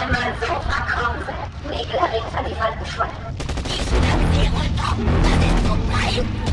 einmal so verkommen seid. Mega an die falschen Schweine. Ich werde kommen, das ist vorbei.